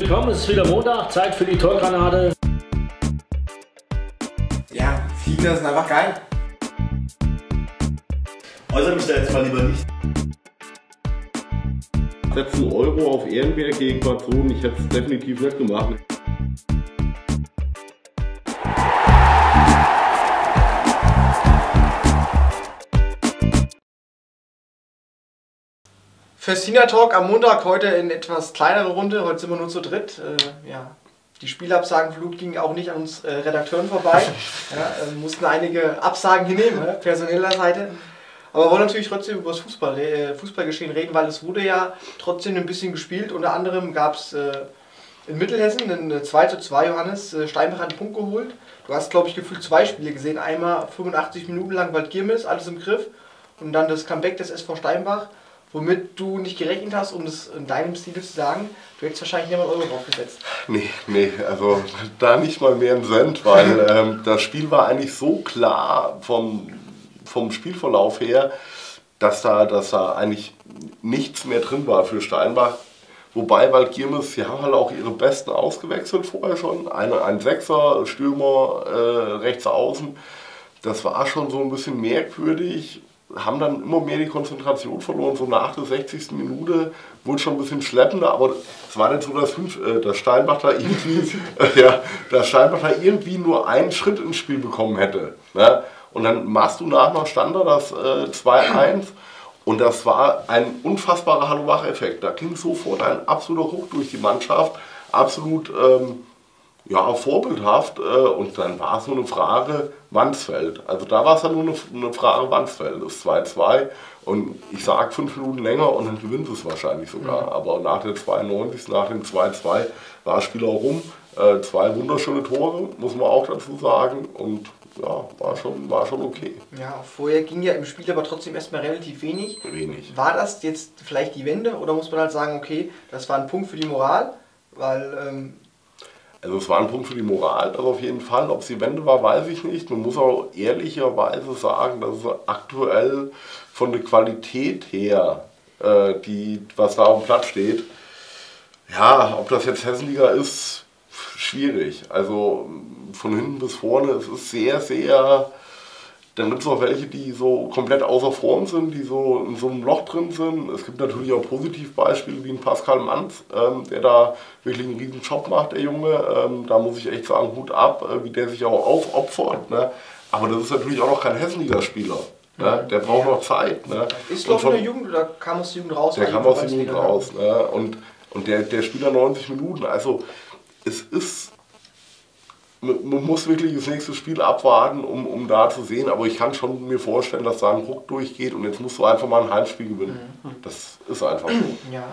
Willkommen, es ist wieder Montag, Zeit für die Torgranate. Ja, Fliegen ist einfach geil. Äußere mich da jetzt mal lieber nicht. Setzen Euro auf Ehrenberg gegen Sohn, ich hätte es definitiv nicht gemacht. Senior Talk am Montag heute in etwas kleinere Runde. Heute sind wir nur zu dritt. Äh, ja, die Spielabsagenflut ging auch nicht an uns äh, Redakteuren vorbei. Ja, äh, mussten einige Absagen hinnehmen, ja, personeller Seite. Aber wir wollen natürlich trotzdem über das Fußball, äh, Fußballgeschehen reden, weil es wurde ja trotzdem ein bisschen gespielt. Unter anderem gab es äh, in Mittelhessen ein 2 zu 2 Johannes. Äh, Steinbach hat einen Punkt geholt. Du hast, glaube ich, gefühlt zwei Spiele gesehen. Einmal 85 Minuten lang Waldgirmes, alles im Griff. Und dann das Comeback des SV Steinbach womit du nicht gerechnet hast, um das in deinem Stil zu sagen, du hättest wahrscheinlich niemand Euro draufgesetzt. Nee, nee, also da nicht mal mehr einen Cent, weil ähm, das Spiel war eigentlich so klar vom, vom Spielverlauf her, dass da, dass da eigentlich nichts mehr drin war für Steinbach. Wobei Waldgirmes, sie haben halt auch ihre Besten ausgewechselt vorher schon. Eine, ein Sechser, Stürmer, äh, rechts außen. Das war schon so ein bisschen merkwürdig haben dann immer mehr die Konzentration verloren. So nach der 60. Minute wurde schon ein bisschen schleppender, aber es war nicht so, dass, äh, dass Steinbach da irgendwie, äh, ja, dass Steinbach da irgendwie nur einen Schritt ins Spiel bekommen hätte. Ne? Und dann machst du nach nach Standard das äh, 2-1 und das war ein unfassbarer Hallo-Wach-Effekt. Da ging sofort ein absoluter Ruck durch die Mannschaft, absolut ähm, ja, vorbildhaft. Äh, und dann war es nur eine Frage, fällt. Also da war es dann nur eine, eine Frage, fällt. Das ist 2-2 und ich sage fünf Minuten länger und dann gewinnt es wahrscheinlich sogar. Mhm. Aber nach der 92, nach dem 2-2 war das Spiel auch rum. Äh, zwei wunderschöne Tore, muss man auch dazu sagen. Und ja, war schon, war schon okay. Ja, vorher ging ja im Spiel aber trotzdem erstmal relativ wenig. Wenig. War das jetzt vielleicht die Wende oder muss man halt sagen, okay, das war ein Punkt für die Moral? Weil ähm, also es war ein Punkt für die Moral, das auf jeden Fall. Ob es die Wende war, weiß ich nicht. Man muss auch ehrlicherweise sagen, dass es aktuell von der Qualität her, äh, die, was da auf dem Platz steht, ja, ob das jetzt Hessenliga ist, schwierig. Also von hinten bis vorne, es ist sehr, sehr dann gibt es auch welche, die so komplett außer Form sind, die so in so einem Loch drin sind. Es gibt natürlich auch Positivbeispiele wie ein Pascal Manz, ähm, der da wirklich einen riesen Job macht, der Junge. Ähm, da muss ich echt sagen, Hut ab, äh, wie der sich auch aufopfert. Ne? Aber das ist natürlich auch noch kein Hessenliga-Spieler. Ne? Der braucht noch Zeit. Ne? Ist doch in der Jugend oder kam aus der Jugend raus? Der kam aus der Jugend raus. Ne? Und, und der, der Spieler 90 Minuten. Also es ist man muss wirklich das nächste Spiel abwarten, um, um da zu sehen. Aber ich kann schon mir vorstellen, dass da ein Ruck durchgeht und jetzt musst du einfach mal ein Heimspiel gewinnen. Mhm. Das ist einfach so. Ja,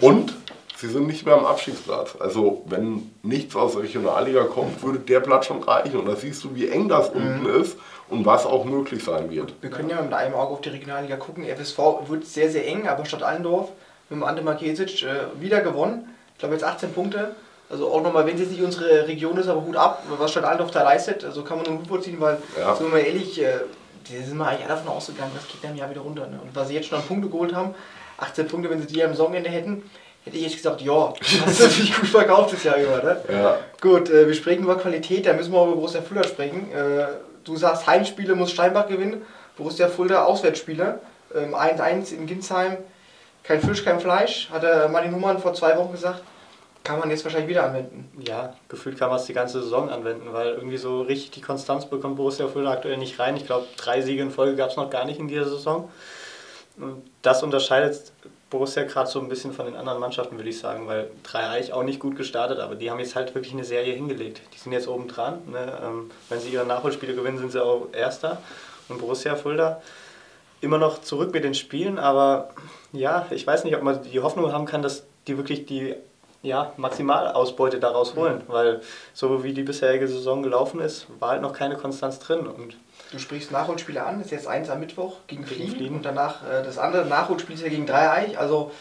und sie sind nicht mehr am Abstiegsplatz. Also wenn nichts aus der Regionalliga kommt, würde der Platz schon reichen. Und da siehst du, wie eng das mhm. unten ist und was auch möglich sein wird. Wir können ja mit einem Auge auf die Regionalliga gucken. FSV wird sehr, sehr eng, aber Stadt Allendorf mit dem Ante Markesic äh, wieder gewonnen. Ich glaube jetzt 18 Punkte. Also auch nochmal, wenn es jetzt nicht unsere Region ist, aber Hut ab, was Stadt Altdorf da leistet, also kann man nur Hut vorziehen, weil, ja. sind wir mal ehrlich, äh, da sind wir eigentlich alle davon ausgegangen, das geht dann ja wieder runter. Ne? Und was sie jetzt schon an Punkte geholt haben, 18 Punkte, wenn sie die am Saisonende hätten, hätte ich jetzt gesagt, ja, das ist natürlich gut verkauft das Jahr über. Ne? Ja. Gut, äh, wir sprechen über Qualität, da müssen wir über Borussia Fulda sprechen. Äh, du sagst, Heimspiele muss Steinbach gewinnen, Borussia Fulda Auswärtsspiele. 1-1 ähm, in Ginsheim, kein Fisch, kein Fleisch, hat der Martin Humann vor zwei Wochen gesagt kann man jetzt wahrscheinlich wieder anwenden. Ja, gefühlt kann man es die ganze Saison anwenden, weil irgendwie so richtig die Konstanz bekommt Borussia Fulda aktuell nicht rein. Ich glaube, drei Siege in Folge gab es noch gar nicht in dieser Saison. Und das unterscheidet Borussia gerade so ein bisschen von den anderen Mannschaften, würde ich sagen, weil Dreieich auch nicht gut gestartet, aber die haben jetzt halt wirklich eine Serie hingelegt. Die sind jetzt oben dran. Ne? Ähm, wenn sie ihre Nachholspiele gewinnen, sind sie auch Erster. Und Borussia Fulda immer noch zurück mit den Spielen, aber ja, ich weiß nicht, ob man die Hoffnung haben kann, dass die wirklich die ja, Maximalausbeute daraus holen, mhm. weil so wie die bisherige Saison gelaufen ist, war halt noch keine Konstanz drin. Und du sprichst Nachholspiele an, das ist jetzt eins am Mittwoch gegen, gegen Fliegen, Fliegen, und danach äh, das andere Nachholspiel ist ja gegen Dreieich, also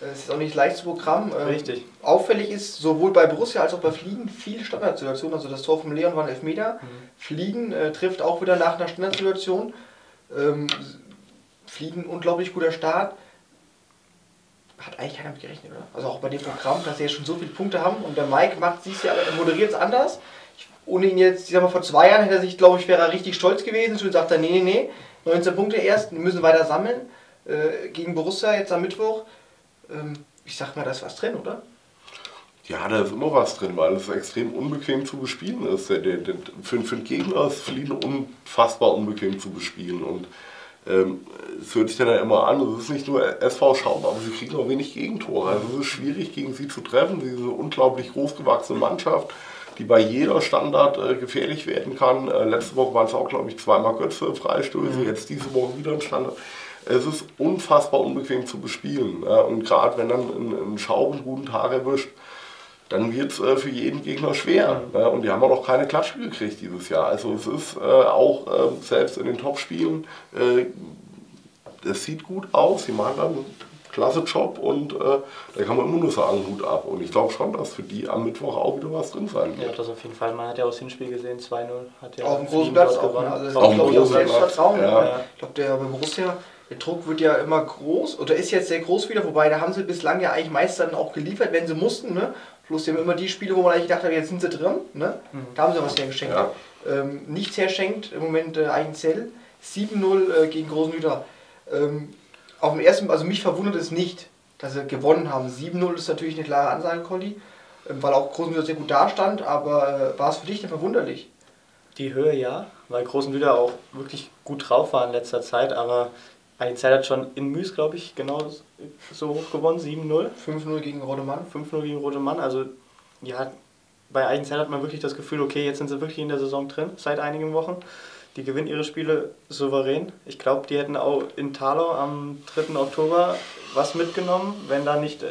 äh, es ist auch nicht das leichtes Programm. Ähm, Richtig. Auffällig ist sowohl bei Borussia als auch bei Fliegen viel Standardsituation. Also das Tor von Leon war ein Elfmeter. Mhm. Fliegen äh, trifft auch wieder nach einer Standardsituation. Ähm, Fliegen unglaublich guter Start hat eigentlich keiner mit gerechnet, oder? Also auch bei dem Programm, dass sie jetzt schon so viele Punkte haben und der Mike macht, ja, er moderiert es anders. Ich, ohne ihn jetzt, ich sag mal, vor zwei Jahren hätte er sich, glaube ich, wäre er richtig stolz gewesen. Schon sagt er, nee, nee, nee, 19 Punkte erst, wir müssen weiter sammeln. Äh, gegen Borussia jetzt am Mittwoch. Ähm, ich sag mal, da ist was drin, oder? Ja, da ist immer was drin, weil es extrem unbequem zu bespielen ist. Für, für den Gegner ist Fliehen unfassbar unbequem zu bespielen. Und ähm, es hört sich dann ja immer an, es ist nicht nur SV Schaum, aber sie kriegen auch wenig Gegentore. Also es ist schwierig, gegen sie zu treffen. Eine unglaublich großgewachsene Mannschaft, die bei jeder Standard äh, gefährlich werden kann. Äh, letzte Woche waren es auch, glaube ich, zweimal Götze Freistöße, mhm. jetzt diese Woche wieder ein Standard. Es ist unfassbar unbequem zu bespielen. Ja? Und gerade wenn dann ein, ein Schaum einen guten Tag erwischt, dann wird es äh, für jeden Gegner schwer. Ja, und die haben auch noch keine Klatsche gekriegt dieses Jahr. Also es ist äh, auch äh, selbst in den Top-Spielen, äh, es sieht gut aus, sie machen dann einen klasse Job und äh, da kann man immer nur sagen, Hut ab. Und ich glaube schon, dass für die am Mittwoch auch wieder was drin sein wird. Ja, das auf jeden Fall. Man hat ja auch das Hinspiel gesehen, 2-0. Hat ja auf dem großen Platz auch. Ne? Also auch glaube ich auch Selbstvertrauen. Ja. Ja. Ich glaube, der beim Borussia der Druck wird ja immer groß oder ist jetzt sehr groß wieder, wobei da haben sie bislang ja eigentlich meist dann auch geliefert, wenn sie mussten. Ne? Plus die haben immer die Spiele, wo man eigentlich gedacht hat, jetzt sind sie drin. Ne? Mhm. Da haben sie was hergeschenkt. Ja. Ähm, nichts herschenkt im Moment äh, Eigenzell. 7-0 äh, gegen Großenhüter. Ähm, auf dem ersten, also mich verwundert es nicht, dass sie gewonnen haben. 7-0 ist natürlich eine klare Ansage, Colli, ähm, weil auch Großenhüter sehr gut dastand, aber äh, war es für dich denn verwunderlich? Die Höhe ja, weil Großenhüter auch wirklich gut drauf war in letzter Zeit, aber Eigenzeit hat schon in Müs, glaube ich, genau so hoch gewonnen, 7-0. 5-0 gegen Rodemann. 5-0 gegen Rodemann. Also, ja, bei Eigenzeit hat man wirklich das Gefühl, okay, jetzt sind sie wirklich in der Saison drin, seit einigen Wochen. Die gewinnen ihre Spiele souverän. Ich glaube, die hätten auch in Talo am 3. Oktober was mitgenommen, wenn da nicht.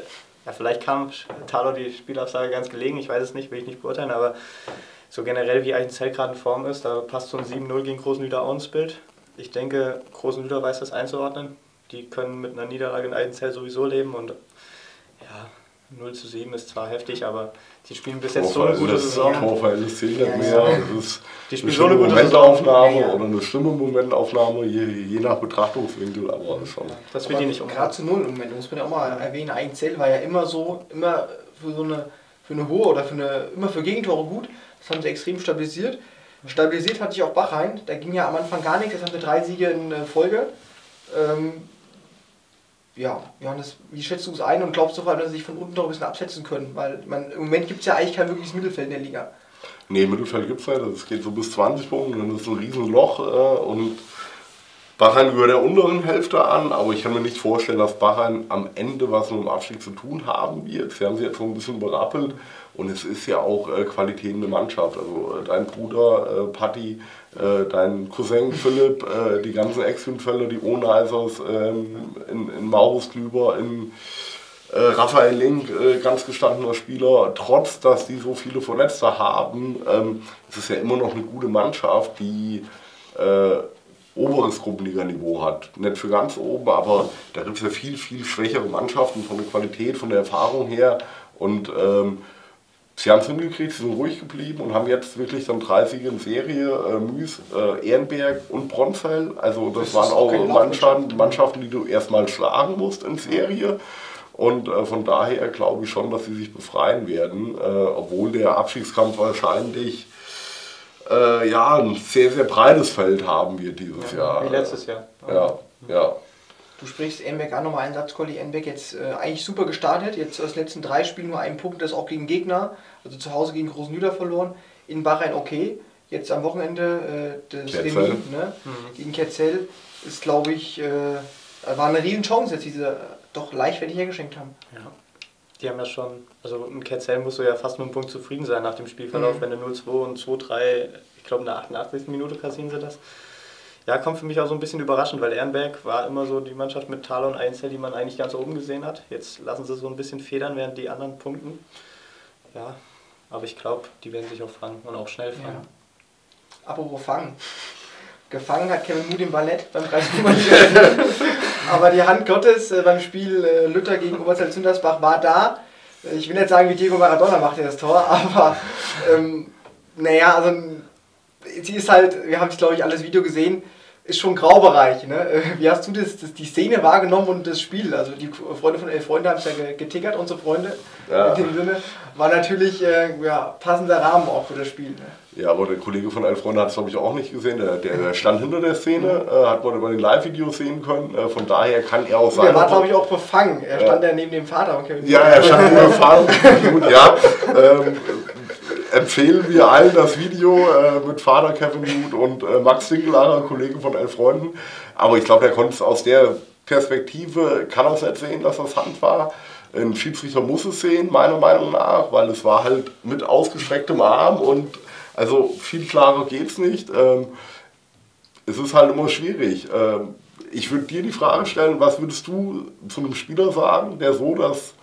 Ja, vielleicht kam Talo die Spielabsage ganz gelegen, ich weiß es nicht, will ich nicht beurteilen, aber so generell wie Eichenzell gerade in Form ist, da passt so ein 7-0 gegen Großenlüder auch ins Bild. Ich denke, Großen Lüder weiß das einzuordnen. Die können mit einer Niederlage in Eidenzell sowieso leben und ja, 0 zu 7 ist zwar heftig, aber die spielen bis jetzt so eine gute Saison. Torverhältnis zählt nicht mehr. Das ist die spielen so eine gute Momentaufnahme ja. oder eine schlimme Momentaufnahme, je, je nach Betrachtungswinkel, aber schon. Das wird die nicht um. Gerade zu null im Moment, muss man ja auch mal erwähnen, Eidenzell war ja immer so, immer für so eine, für eine hohe oder für eine, immer für Gegentore gut. Das haben sie extrem stabilisiert. Stabilisiert hat sich auch Bachheim. Da ging ja am Anfang gar nichts. Jetzt haben wir drei Siege in äh, Folge. Ähm, ja, Johannes, wie schätzt du es ein und glaubst du vor allem, dass sie sich von unten noch ein bisschen absetzen können? Weil man, im Moment gibt es ja eigentlich kein wirkliches Mittelfeld in der Liga. Nee, Mittelfeld gibt es nicht. Es geht so bis 20 Punkte, dann ist ein Riesenloch äh, und Bachheim gehört der unteren Hälfte an, aber ich kann mir nicht vorstellen, dass Bachheim am Ende was mit dem Abstieg zu tun haben wird. Sie haben sich jetzt so ein bisschen berappelt. Und es ist ja auch äh, Qualität in der Mannschaft. Also äh, dein Bruder äh, Patti, äh, dein Cousin Philipp, äh, die ganzen Ex-Fünffelder, die Ohneisers, ähm, in, in Maurus Klüber, in äh, Raphael Link, äh, ganz gestandener Spieler, trotz dass die so viele Verletzte haben, ähm, es ist ja immer noch eine gute Mannschaft, die oberes Gruppenliganiveau hat. Nicht für ganz oben, aber da gibt es ja viel, viel schwächere Mannschaften von der Qualität, von der Erfahrung her. Und ähm, Sie haben es hingekriegt, sie sind ruhig geblieben und haben jetzt wirklich dann drei Siege in Serie, äh, Müs, äh, Ehrenberg und Bronfell. Also das, das waren auch Mannschaften, Mannschaften, die du erstmal schlagen musst in Serie. Und äh, von daher glaube ich schon, dass sie sich befreien werden, äh, obwohl der Abstiegskampf wahrscheinlich äh, ja, ein sehr, sehr breites Feld haben wird dieses ja, Jahr. Wie letztes Jahr. Ja, ja. Du sprichst Enbeck an, nochmal einen Satz, Colli. Enbeck jetzt äh, eigentlich super gestartet, jetzt aus den letzten drei Spielen nur einen Punkt, das auch gegen Gegner, also zu Hause gegen Großen Großnüder verloren, in Bahrain okay. Jetzt am Wochenende äh, das Remis ne, mhm. gegen Ketzell ist, glaube ich, äh, war eine riesen Chance jetzt, die sie doch leichtfertig hergeschenkt haben. Ja. Die haben ja schon, also in Ketzell musst du ja fast mit einem Punkt zufrieden sein nach dem Spielverlauf, mhm. wenn du 0-2 und 2-3, ich glaube in der 88. Minute kassieren sie das ja, kommt für mich auch so ein bisschen überraschend, weil Ehrenberg war immer so die Mannschaft mit Thaler und Einzel, die man eigentlich ganz oben gesehen hat. Jetzt lassen sie so ein bisschen federn, während die anderen punkten. Ja, aber ich glaube, die werden sich auch fangen und auch schnell fangen. Ja. Apropos fangen. Gefangen hat Kevin Moody im Ballett beim Kreis Aber die Hand Gottes äh, beim Spiel äh, Luther gegen Oberzell-Zündersbach war da. Ich will nicht sagen, wie Diego Maradona macht das Tor, aber ähm, naja, also sie ist halt, wir haben es glaube ich alles Video gesehen, ist schon Graubereich. Ne? Äh, Wie hast du das, das, die Szene wahrgenommen und das Spiel? Also die Freunde von Elf Freunde haben es ja ge- getickert, unsere Freunde. Ja. In dem Sinne war natürlich äh, ja, passender Rahmen auch für das Spiel. Ne? Ja, aber der Kollege von Elf Freunde hat es, glaube ich, auch nicht gesehen. Der, der, der stand hinter der Szene, äh, hat man über den Live-Video sehen können. Äh, von daher kann er auch Und er war, sein. glaube ich, auch befangen. Er stand ja neben dem Vater. Kevin Ja, er stand nur Fahren. Gut, ja. Ähm, empfehlen wir allen das Video äh, mit Vater Kevin Wood und äh, Max Winkelarer, Kollege von Elf Freunden. Aber ich glaube, der konnte es aus der Perspektive, kann er es nicht sehen, dass das Hand war. Ein Schiedsrichter muss es sehen, meiner Meinung nach, weil es war halt mit ausgestrecktem Arm und also viel klarer geht's nicht. Ähm, es ist halt immer schwierig. Ähm, ich würde dir die Frage stellen, was würdest du zu einem Spieler sagen, der so das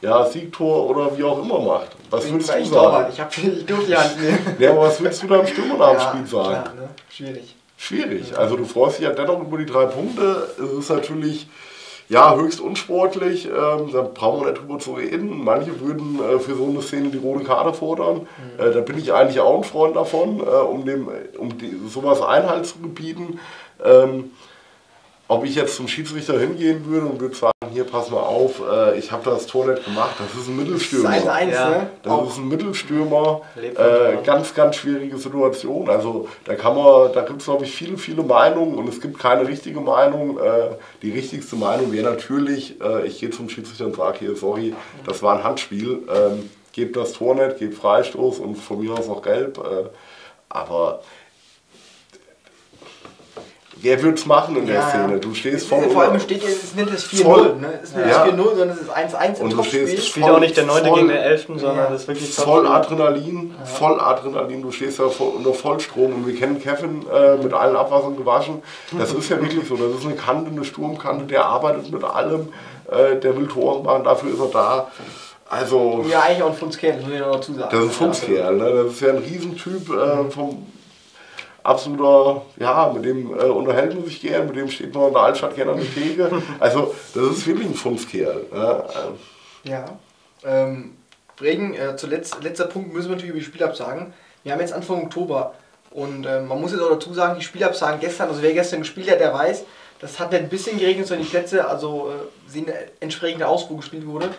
ja, Siegtor oder wie auch immer macht? Was Ich würdest du echt Torwart. sagen? Ich, hab, ich durfte die Hand nehmen. Ja, aber was würdest du deinem Stürmer nach dem Ja, Spiel sagen? klar, ne? Schwierig. Schwierig. Also du freust dich ja dennoch über die drei Punkte. Es ist natürlich ja, höchst unsportlich. Ähm, da brauchen wir nicht drüber zu reden. Manche würden äh, für so eine Szene die rote Karte fordern. Äh, da bin ich eigentlich auch ein Freund davon, äh, um, dem, um die, sowas Einhalt zu gebieten. Ähm, ob ich jetzt zum Schiedsrichter hingehen würde und würde sagen, hier pass mal auf, äh, ich habe das Tor nicht gemacht, das ist ein Mittelstürmer. Das ist 1-1, Ja. ne? Das Auch. ist ein Mittelstürmer, äh, ganz, ganz schwierige Situation. Also da kann man, da gibt es glaube ich viele, viele Meinungen und es gibt keine richtige Meinung. Äh, die richtigste Meinung wäre natürlich, äh, ich gehe zum Schiedsrichter und sage hier, sorry, das war ein Handspiel, ähm, gebt das Tor nicht, gebt Freistoß und von mir aus auch gelb. Äh, aber wer würde es machen in der Ja, ja. Szene? Du stehst voll Vor allem steht es ist nicht das Voll. 4-0, ne? Es ist nicht Ja. das 4-0, sondern es ist 1-1 im Und du Topspiel. stehst Spielt auch nicht der 9. voll- gegen den 11., sondern Ja. das ist wirklich voll. Adrenalin, voll Adrenalin. Du stehst da voll, unter Vollstrom und wir kennen Kevin äh, mit allen Abwassern gewaschen. Das ist ja wirklich so. Das ist eine Kante, eine Sturmkante. Der arbeitet mit allem. Äh, der will Tore machen. Dafür ist er da. Also Ja, eigentlich auch ein Fundskerl, das muss ich noch dazu sagen. das ist ein Fundskerl. Ne? Das ist ja ein Riesentyp äh, vom absoluter, ja, mit dem äh, unterhält man sich gern, mit dem steht man in der Altstadt gerne an der Theke. Also das ist wirklich ein Fundskerl. Ne? Äh, Ja. Ähm, Regen, äh, zuletzt, letzter Punkt müssen wir natürlich über die Spielabsagen. Wir haben jetzt Anfang Oktober und äh, man muss jetzt auch dazu sagen, die Spielabsagen gestern, also wer gestern gespielt hat, der weiß, das hat ein bisschen geregnet, sondern die Plätze, also äh, sind entsprechend aus, wo gespielt wurde.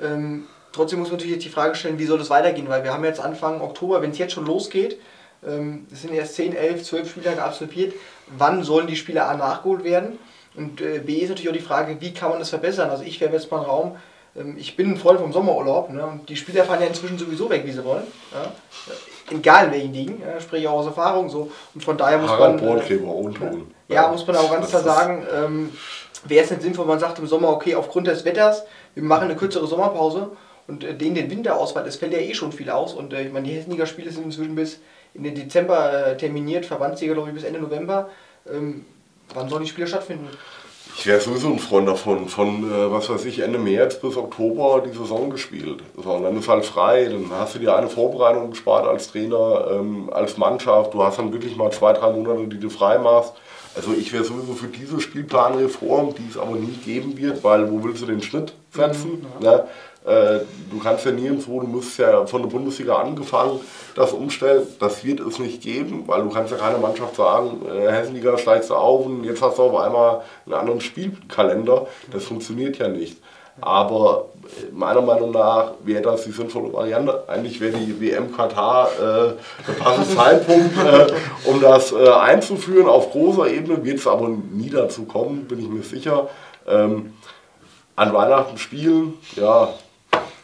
Ähm, trotzdem muss man natürlich jetzt die Frage stellen, wie soll das weitergehen, weil wir haben jetzt Anfang Oktober, wenn es jetzt schon losgeht, es sind erst 10, 11, 12 Spieltage absolviert, wann sollen die Spiele A nachgeholt werden? Und äh, B ist natürlich auch die Frage, wie kann man das verbessern? Also ich werfe jetzt mal einen Raum, ähm, ich bin ein Freund vom Sommerurlaub ne? und die Spieler fahren ja inzwischen sowieso weg, wie sie wollen. Ja? Egal in welchen Ligen, ja? sprich auch aus Erfahrung so. Und von daher muss Harald man... äh, ja, muss man auch ganz klar sagen, ähm, wäre es nicht sinnvoll, man sagt im Sommer, okay, aufgrund des Wetters, wir machen eine kürzere Sommerpause und äh, denen den Winter ausfällt, es fällt ja eh schon viel aus und äh, ich meine, die Hessenliga-Spiele sind inzwischen bis in den Dezember äh, terminiert, Verbandsliga glaube ich bis Ende November. Ähm, wann sollen die Spiele stattfinden? Ich wäre sowieso ein Freund davon, von, äh, was weiß ich, Ende März bis Oktober die Saison gespielt. So, und dann ist halt frei, dann hast du dir eine Vorbereitung gespart als Trainer, ähm, als Mannschaft. Du hast dann wirklich mal zwei, drei Monate, die du frei machst. Also ich wäre sowieso für diese Spielplanreform, die es aber nie geben wird, weil wo willst du den Schnitt setzen? ne? Äh, du kannst ja nirgendwo, du musst ja von der Bundesliga angefangen das umstellen. Das wird es nicht geben, weil du kannst ja keine Mannschaft sagen, äh, Hessenliga steigst du auf und jetzt hast du auf einmal einen anderen Spielkalender. Das funktioniert ja nicht. Aber äh, meiner Meinung nach wäre das die sinnvolle Variante. Eigentlich wäre die WM Katar äh, der passende Zeitpunkt, äh, um das äh, einzuführen. Auf großer Ebene wird es aber nie dazu kommen, bin ich mir sicher. Ähm, an Weihnachten spielen, ja,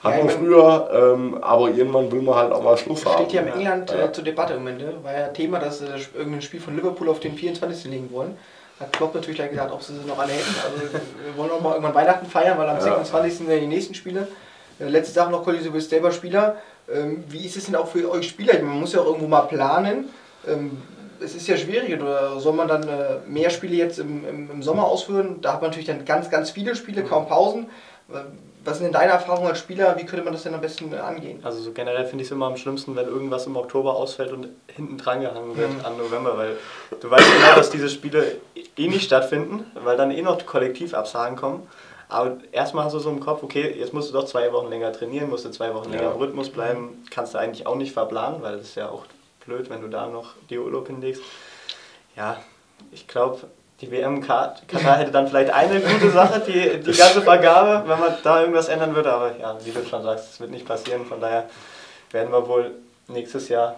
hat Ja, man früher, ähm, aber irgendwann will man halt auch mal Schluss haben. Steht ja in England Ja. äh, zur Debatte im Moment. War ja Thema, dass sie das- irgendein Spiel von Liverpool auf den 24. legen wollen. Hat Klopp natürlich gleich gesagt, ob sie sie noch alle hätten. Also wir wollen auch mal irgendwann Weihnachten feiern, weil am Ja. 26. sind ja die nächsten Spiele. Äh, letzte Sache noch, Colli, du bist selber Spieler. Ähm, wie ist es denn auch für euch Spieler? Meine, Man muss ja auch irgendwo mal planen. Ähm, es ist ja schwierig, oder soll man dann äh, mehr Spiele jetzt im, im, im Sommer ausführen? Da hat man natürlich dann ganz, ganz viele Spiele, kaum Pausen. Was sind denn deine Erfahrungen als Spieler? Wie könnte man das denn am besten angehen? Also so generell finde ich es immer am schlimmsten, wenn irgendwas im Oktober ausfällt und hinten dran gehangen wird Mhm. an November, weil du weißt genau, dass diese Spiele eh nicht stattfinden, weil dann eh noch Kollektivabsagen kommen. Aber erstmal hast du so im Kopf, okay, jetzt musst du doch zwei Wochen länger trainieren, musst du zwei Wochen länger Ja. im Rhythmus bleiben, kannst du eigentlich auch nicht verplanen, weil das ist ja auch blöd, wenn du da noch dir Urlaub hinlegst. Ja, Ich glaube, die WM Katar hätte dann vielleicht eine gute Sache, die, die ganze Vergabe, wenn man da irgendwas ändern würde. Aber ja, wie du schon sagst, das wird nicht passieren. Von daher werden wir wohl nächstes Jahr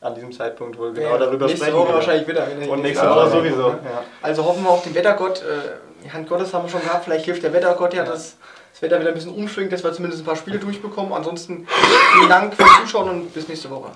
an diesem Zeitpunkt wohl genau Ja, darüber nächste sprechen. Woche wieder. wahrscheinlich wieder. er Und nächste Woche Woche sowieso. Ja. Also hoffen wir auf den Wettergott. Äh, die Hand Gottes haben wir schon gehabt. Vielleicht hilft der Wettergott ja, dass das Wetter wieder ein bisschen umschwingt, dass wir zumindest ein paar Spiele durchbekommen. Ansonsten vielen Dank fürs Zuschauen und bis nächste Woche.